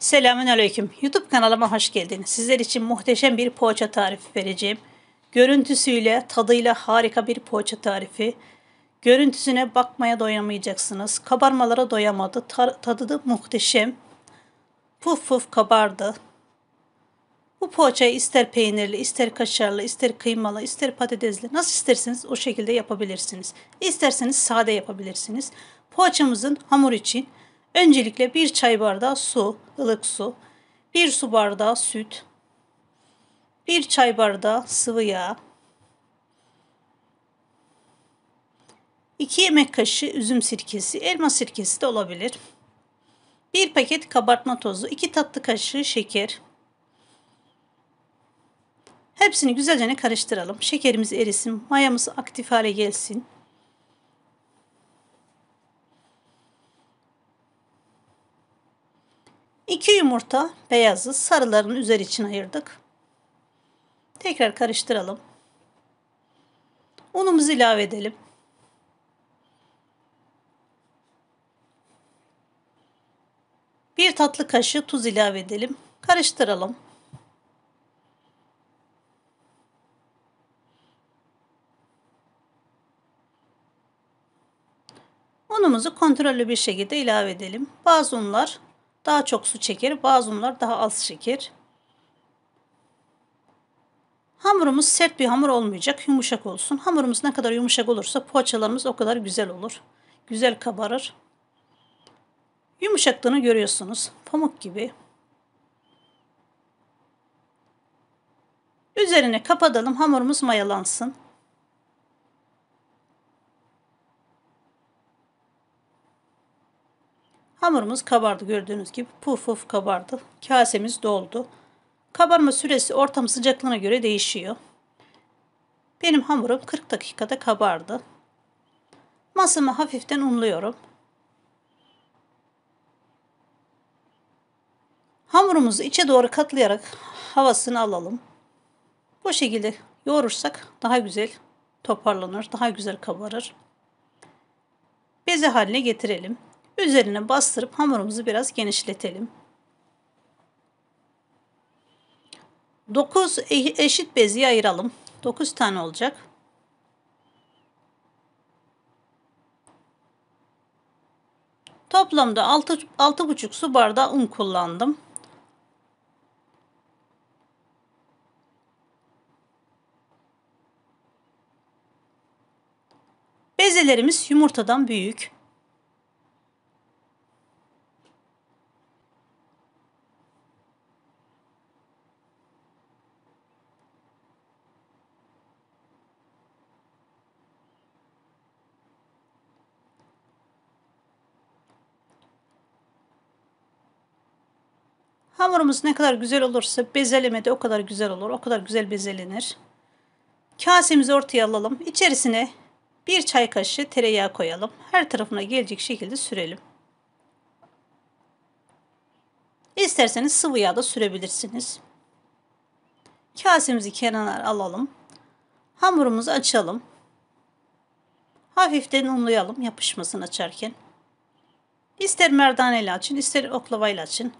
Selamün Aleyküm. YouTube kanalıma hoş geldiniz. Sizler için muhteşem bir poğaça tarifi vereceğim. Görüntüsüyle, tadıyla harika bir poğaça tarifi. Görüntüsüne bakmaya doyamayacaksınız. Kabarmalara doyamadı. tadı da muhteşem. Puf puf kabardı. Bu poğaçayı ister peynirli, ister kaşarlı, ister kıymalı, ister patatesli nasıl isterseniz o şekilde yapabilirsiniz. İsterseniz sade yapabilirsiniz. Poğaçamızın hamur için Öncelikle bir çay bardağı su, ılık su, bir su bardağı süt, bir çay bardağı sıvı yağ, 2 yemek kaşığı üzüm sirkesi, elma sirkesi de olabilir. 1 paket kabartma tozu, 2 tatlı kaşığı şeker. Hepsini güzelce karıştıralım. Şekerimiz erisin, mayamız aktif hale gelsin. 2 yumurta beyazı sarıların üzeri için ayırdık. Tekrar karıştıralım. Unumuzu ilave edelim. Bir tatlı kaşığı tuz ilave edelim. Karıştıralım. Unumuzu kontrollü bir şekilde ilave edelim. Bazı unlar daha çok su çeker, bazı unlar daha az çeker. Hamurumuz sert bir hamur olmayacak, yumuşak olsun. Hamurumuz ne kadar yumuşak olursa poğaçalarımız o kadar güzel olur. Güzel kabarır. Yumuşaklığını görüyorsunuz. Pamuk gibi. Üzerine kapatalım. Hamurumuz mayalansın. Hamurumuz kabardı gördüğünüz gibi. Puf puf kabardı. Kasemiz doldu. Kabarma süresi ortam sıcaklığına göre değişiyor. Benim hamurum 40 dakikada kabardı. Masamı hafiften unluyorum. Hamurumuzu içe doğru katlayarak havasını alalım. Bu şekilde yoğurursak daha güzel toparlanır, daha güzel kabarır. Beze haline getirelim. Üzerine bastırıp hamurumuzu biraz genişletelim. 9 e- eşit beziye ayıralım. 9 tane olacak. Toplamda 6 6,5 su bardağı un kullandım. Bezelerimiz yumurtadan büyük. Hamurumuz ne kadar güzel olursa bezeleme de o kadar güzel olur. O kadar güzel bezelenir. Kasemizi ortaya alalım. İçerisine bir çay kaşığı tereyağı koyalım. Her tarafına gelecek şekilde sürelim. İsterseniz sıvı yağ da sürebilirsiniz. Kasemizi kenara alalım. Hamurumuzu açalım. Hafiften unlayalım yapışmasın açarken. İster merdaneyle açın, ister oklavayla açın.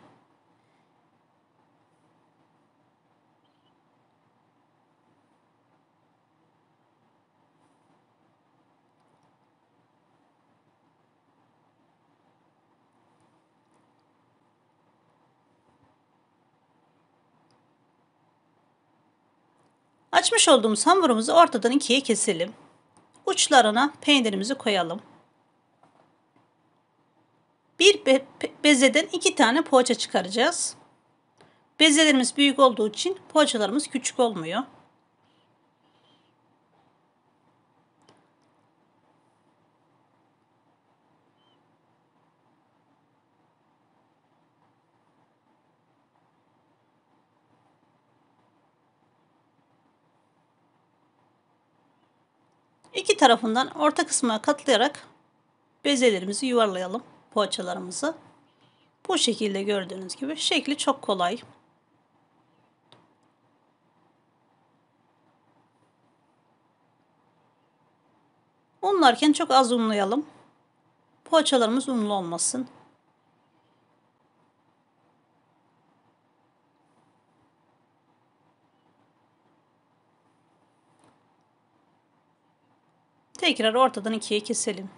Açmış olduğumuz hamurumuzu ortadan ikiye keselim. Uçlarına peynirimizi koyalım. Bir be bezeden iki tane poğaça çıkaracağız. Bezelerimiz büyük olduğu için poğaçalarımız küçük olmuyor. İki tarafından orta kısmına katlayarak bezelerimizi yuvarlayalım poğaçalarımızı. Bu şekilde gördüğünüz gibi şekli çok kolay. Unlarken çok az unlayalım. Poğaçalarımız unlu olmasın. Tekrar ortadan ikiye keselim.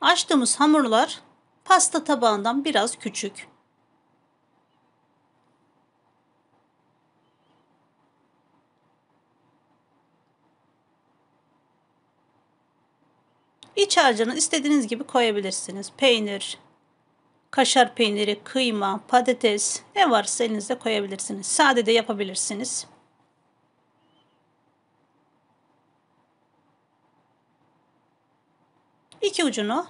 Açtığımız hamurlar pasta tabağından biraz küçük. İç harcını istediğiniz gibi koyabilirsiniz. Peynir, kaşar peyniri, kıyma, patates ne varsa elinizde koyabilirsiniz. Sade de yapabilirsiniz. İki ucunu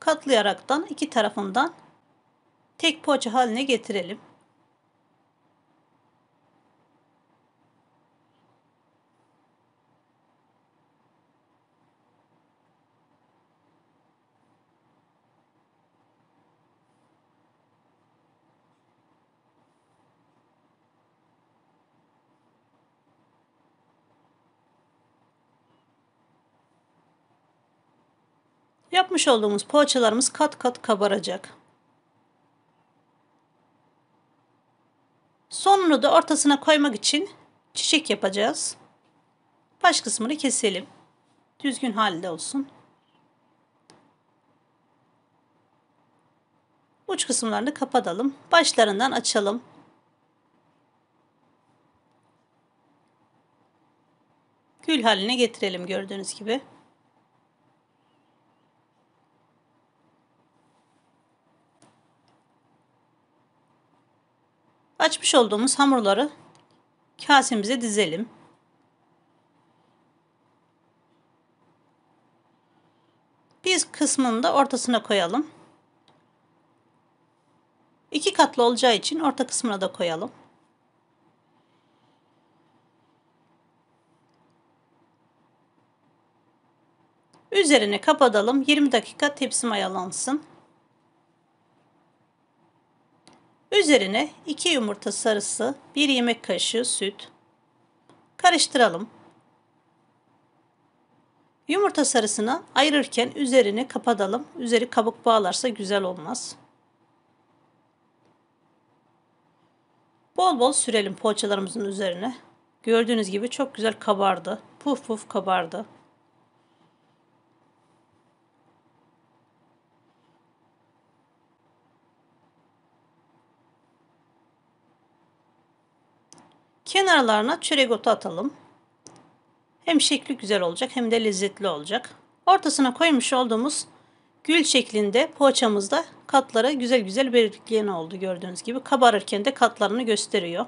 katlayaraktan iki tarafından tek poğaça haline getirelim. Yapmış olduğumuz poğaçalarımız kat kat kabaracak. Sonunu da ortasına koymak için çiçek yapacağız. Baş kısmını keselim. Düzgün halde olsun. Uç kısımlarını kapatalım. Başlarından açalım. Gül haline getirelim gördüğünüz gibi. Açmış olduğumuz hamurları kasemize dizelim. Bir kısmını da ortasına koyalım. İki katlı olacağı için orta kısmına da koyalım. Üzerine kapatalım. 20 dakika tepsi mayalansın. Üzerine 2 yumurta sarısı, 1 yemek kaşığı süt. Karıştıralım. Yumurta sarısını ayırırken üzerini kapatalım. Üzeri kabuk bağlarsa güzel olmaz. Bol bol sürelim poğaçalarımızın üzerine. Gördüğünüz gibi çok güzel kabardı. Puf puf kabardı. Kenarlarına çörek otu atalım. Hem şekli güzel olacak hem de lezzetli olacak. Ortasına koymuş olduğumuz gül şeklinde poğaçamızda katlara güzel güzel belirleyen oldu gördüğünüz gibi. Kabarırken de katlarını gösteriyor.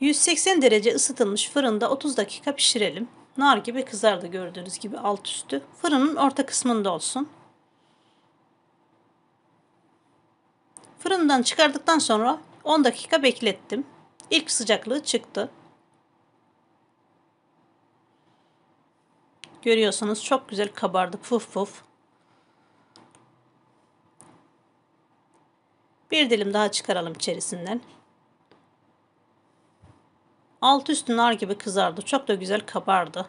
180 derece ısıtılmış fırında 30 dakika pişirelim. Nar gibi kızardı gördüğünüz gibi alt üstü. Fırının orta kısmında olsun. Fırından çıkardıktan sonra 10 dakika beklettim. İlk sıcaklığı çıktı. Görüyorsunuz çok güzel kabardı puf puf. Bir dilim daha çıkaralım içerisinden. Alt üstü nar gibi kızardı. Çok da güzel kabardı.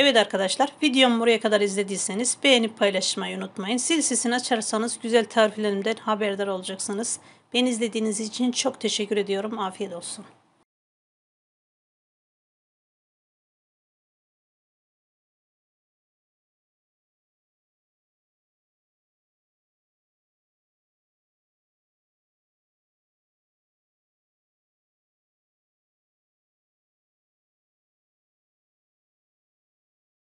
Evet arkadaşlar videomu buraya kadar izlediyseniz beğenip paylaşmayı unutmayın. Sil sesini açarsanız güzel tariflerimden haberdar olacaksınız. Beni izlediğiniz için çok teşekkür ediyorum. Afiyet olsun.